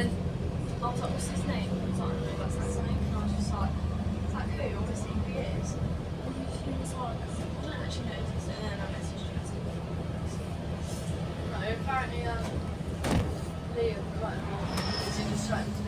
I was like, what's his name? I was like, I don't know, that's something. And I was just like, is that who? Obviously, who he is. And he was like, I don't actually know. And then I messaged him. No, apparently, um, Liam, like, is in threatened me.